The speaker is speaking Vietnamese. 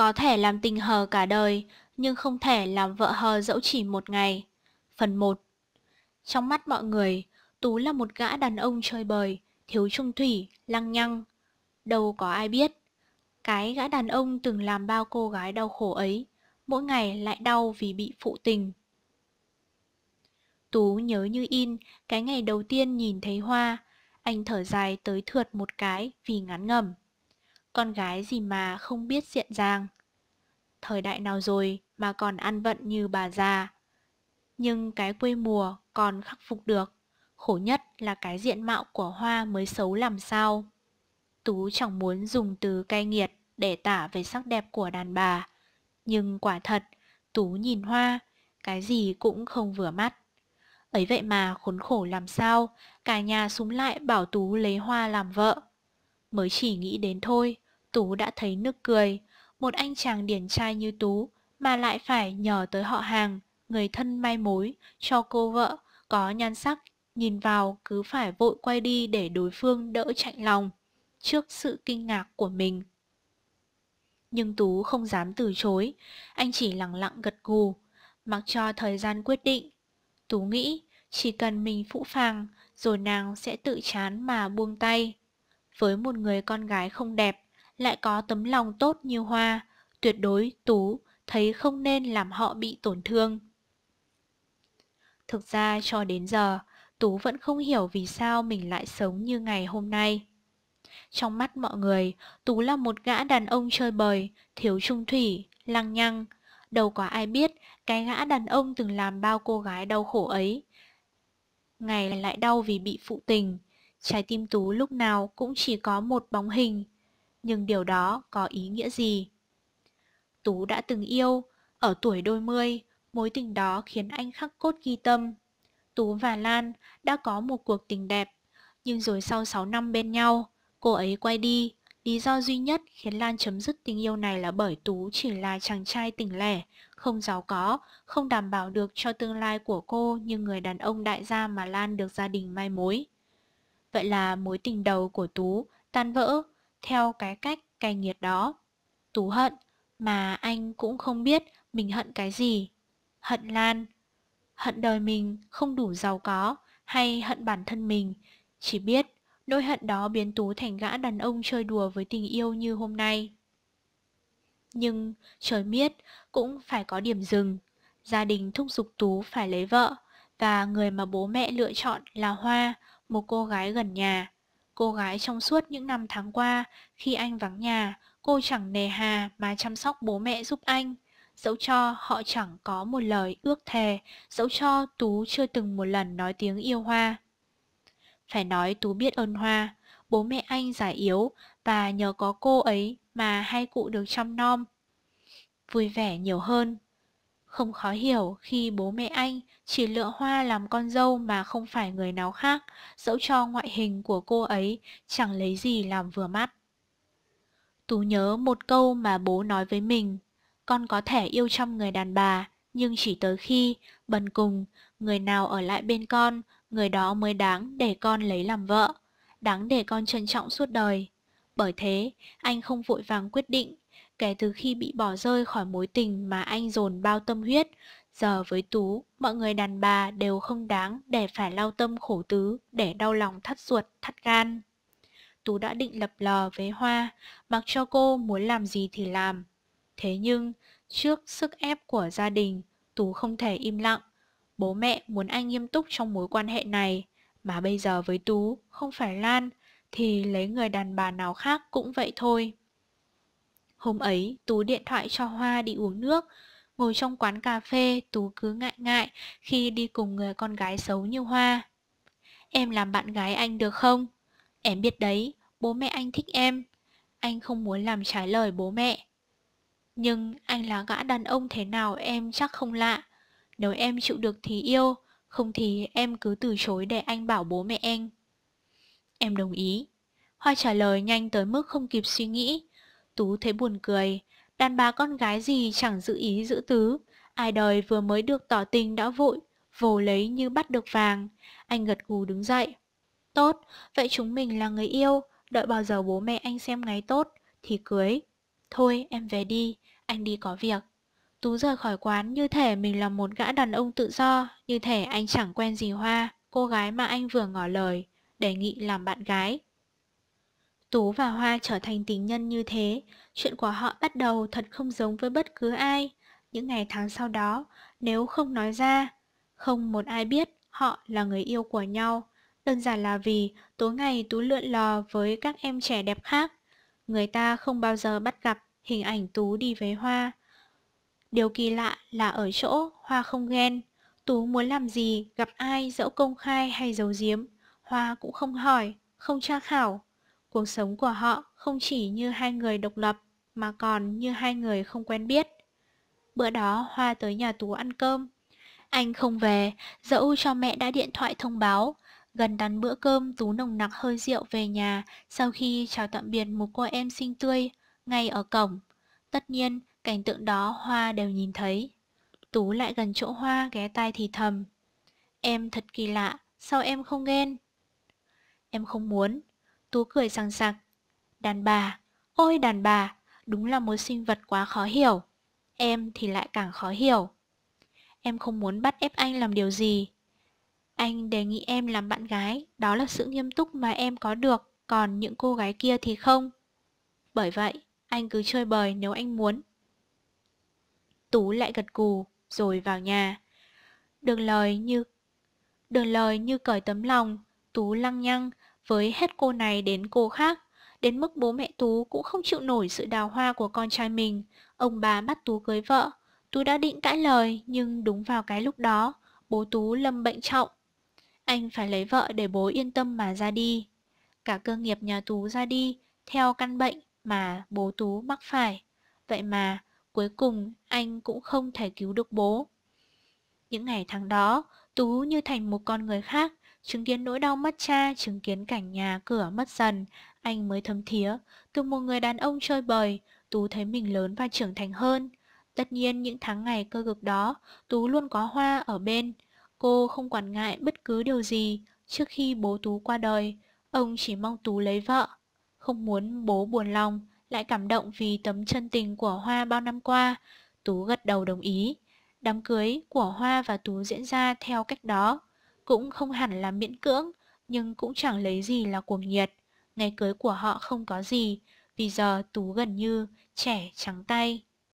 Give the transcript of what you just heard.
Có thể làm tình hờ cả đời, nhưng không thể làm vợ hờ dẫu chỉ một ngày. Phần 1 Trong mắt mọi người, Tú là một gã đàn ông chơi bời, thiếu trung thủy, lăng nhăng. Đâu có ai biết. Cái gã đàn ông từng làm bao cô gái đau khổ ấy, mỗi ngày lại đau vì bị phụ tình. Tú nhớ như in cái ngày đầu tiên nhìn thấy Hoa, anh thở dài tới thượt một cái vì ngắn ngẩm. Con gái gì mà không biết diện dàng. Thời đại nào rồi mà còn ăn vận như bà già. Nhưng cái quê mùa còn khắc phục được. Khổ nhất là cái diện mạo của Hoa mới xấu làm sao. Tú chẳng muốn dùng từ cay nghiệt để tả về sắc đẹp của đàn bà. Nhưng quả thật, Tú nhìn Hoa, cái gì cũng không vừa mắt. Ấy vậy mà khốn khổ làm sao, cả nhà súng lại bảo Tú lấy Hoa làm vợ. Mới chỉ nghĩ đến thôi, Tú đã thấy nức cười. Một anh chàng điển trai như Tú mà lại phải nhờ tới họ hàng, người thân mai mối, cho cô vợ, có nhan sắc, nhìn vào cứ phải vội quay đi để đối phương đỡ chạnh lòng, trước sự kinh ngạc của mình. Nhưng Tú không dám từ chối, anh chỉ lặng lặng gật gù, mặc cho thời gian quyết định. Tú nghĩ chỉ cần mình phũ phàng rồi nàng sẽ tự chán mà buông tay. Với một người con gái không đẹp, lại có tấm lòng tốt như Hoa, tuyệt đối Tú thấy không nên làm họ bị tổn thương. Thực ra cho đến giờ, Tú vẫn không hiểu vì sao mình lại sống như ngày hôm nay. Trong mắt mọi người, Tú là một gã đàn ông chơi bời, thiếu trung thủy, lăng nhăng. Đâu có ai biết cái gã đàn ông từng làm bao cô gái đau khổ ấy. Ngày lại đau vì bị phụ tình. Trái tim Tú lúc nào cũng chỉ có một bóng hình. Nhưng điều đó có ý nghĩa gì? Tú đã từng yêu, ở tuổi đôi mươi, mối tình đó khiến anh khắc cốt ghi tâm. Tú và Lan đã có một cuộc tình đẹp, nhưng rồi sau 6 năm bên nhau, cô ấy quay đi. Lý do duy nhất khiến Lan chấm dứt tình yêu này là bởi Tú chỉ là chàng trai tỉnh lẻ, không giàu có, không đảm bảo được cho tương lai của cô như người đàn ông đại gia mà Lan được gia đình mai mối. Vậy là mối tình đầu của Tú tan vỡ theo cái cách cay nghiệt đó. Tú hận, mà anh cũng không biết mình hận cái gì. Hận Lan, hận đời mình không đủ giàu có hay hận bản thân mình, chỉ biết nỗi hận đó biến Tú thành gã đàn ông chơi đùa với tình yêu như hôm nay. Nhưng trời biết cũng phải có điểm dừng. Gia đình thúc giục Tú phải lấy vợ và người mà bố mẹ lựa chọn là Hoa, một cô gái gần nhà. Cô gái trong suốt những năm tháng qua, khi anh vắng nhà, cô chẳng nề hà mà chăm sóc bố mẹ giúp anh. Dẫu cho họ chẳng có một lời ước thề, dẫu cho Tú chưa từng một lần nói tiếng yêu Hoa. Phải nói Tú biết ơn Hoa, bố mẹ anh già yếu và nhờ có cô ấy mà hai cụ được chăm nom. Vui vẻ nhiều hơn. Không khó hiểu khi bố mẹ anh chỉ lựa Hoa làm con dâu mà không phải người nào khác, dẫu cho ngoại hình của cô ấy chẳng lấy gì làm vừa mắt. Tú nhớ một câu mà bố nói với mình, con có thể yêu trăm người đàn bà, nhưng chỉ tới khi, bần cùng, người nào ở lại bên con, người đó mới đáng để con lấy làm vợ, đáng để con trân trọng suốt đời. Bởi thế, anh không vội vàng quyết định, kể từ khi bị bỏ rơi khỏi mối tình mà anh dồn bao tâm huyết, giờ với Tú, mọi người đàn bà đều không đáng để phải lao tâm khổ tứ, để đau lòng thắt ruột, thắt gan. Tú đã định lập lờ với Hoa, mặc cho cô muốn làm gì thì làm. Thế nhưng, trước sức ép của gia đình, Tú không thể im lặng. Bố mẹ muốn anh nghiêm túc trong mối quan hệ này, mà bây giờ với Tú, không phải Lan, thì lấy người đàn bà nào khác cũng vậy thôi. Hôm ấy, Tú điện thoại cho Hoa đi uống nước. Ngồi trong quán cà phê, Tú cứ ngại ngại khi đi cùng người con gái xấu như Hoa. Em làm bạn gái anh được không? Em biết đấy, bố mẹ anh thích em. Anh không muốn làm trái lời bố mẹ. Nhưng anh là gã đàn ông thế nào em chắc không lạ. Nếu em chịu được thì yêu, không thì em cứ từ chối để anh bảo bố mẹ anh. Em đồng ý. Hoa trả lời nhanh tới mức không kịp suy nghĩ. Tú thấy buồn cười. Đàn bà con gái gì chẳng giữ ý giữ tứ. Ai đời vừa mới được tỏ tình đã vội, vồ lấy như bắt được vàng. Anh gật gù đứng dậy. Tốt, vậy chúng mình là người yêu, đợi bao giờ bố mẹ anh xem ngày tốt, thì cưới. Thôi em về đi, anh đi có việc. Tú rời khỏi quán như thể mình là một gã đàn ông tự do, như thể anh chẳng quen gì Hoa, cô gái mà anh vừa ngỏ lời, đề nghị làm bạn gái. Tú và Hoa trở thành tình nhân như thế, chuyện của họ bắt đầu thật không giống với bất cứ ai. Những ngày tháng sau đó, nếu không nói ra, không một ai biết họ là người yêu của nhau. Đơn giản là vì tối ngày Tú lượn lò với các em trẻ đẹp khác. Người ta không bao giờ bắt gặp hình ảnh Tú đi với Hoa. Điều kỳ lạ là ở chỗ Hoa không ghen. Tú muốn làm gì, gặp ai, dẫu công khai hay giấu giếm. Hoa cũng không hỏi, không tra khảo. Cuộc sống của họ không chỉ như hai người độc lập, mà còn như hai người không quen biết. Bữa đó Hoa tới nhà Tú ăn cơm. Anh không về, dẫu cho mẹ đã điện thoại thông báo. Gần đắn bữa cơm Tú nồng nặc hơi rượu về nhà sau khi chào tạm biệt một cô em xinh tươi ngay ở cổng. Tất nhiên, cảnh tượng đó Hoa đều nhìn thấy. Tú lại gần chỗ Hoa ghé tai thì thầm. Em thật kỳ lạ, sao em không ghen? Em không muốn. Tú cười sằng sặc. Đàn bà, ôi đàn bà, đúng là một sinh vật quá khó hiểu. Em thì lại càng khó hiểu. Em không muốn bắt ép anh làm điều gì. Anh đề nghị em làm bạn gái, đó là sự nghiêm túc mà em có được, còn những cô gái kia thì không. Bởi vậy, anh cứ chơi bời nếu anh muốn. Tú lại gật cù, rồi vào nhà. Đường lời như đường lời như cởi tấm lòng, Tú lăng nhăng với hết cô này đến cô khác, đến mức bố mẹ Tú cũng không chịu nổi sự đào hoa của con trai mình. Ông bà bắt Tú cưới vợ, Tú đã định cãi lời nhưng đúng vào cái lúc đó, bố Tú lâm bệnh trọng. Anh phải lấy vợ để bố yên tâm mà ra đi. Cả cơ nghiệp nhà Tú ra đi theo căn bệnh mà bố Tú mắc phải. Vậy mà cuối cùng anh cũng không thể cứu được bố. Những ngày tháng đó, Tú như thành một con người khác, chứng kiến nỗi đau mất cha, chứng kiến cảnh nhà cửa mất dần, anh mới thấm thía. Từ một người đàn ông chơi bời, Tú thấy mình lớn và trưởng thành hơn. Tất nhiên những tháng ngày cơ cực đó, Tú luôn có Hoa ở bên. Cô không quản ngại bất cứ điều gì trước khi bố Tú qua đời. Ông chỉ mong Tú lấy vợ. Không muốn bố buồn lòng, lại cảm động vì tấm chân tình của Hoa bao năm qua. Tú gật đầu đồng ý. Đám cưới của Hoa và Tú diễn ra theo cách đó. Cũng không hẳn là miễn cưỡng, nhưng cũng chẳng lấy gì là cuồng nhiệt. Ngày cưới của họ không có gì, vì giờ Tú gần như trẻ trắng tay.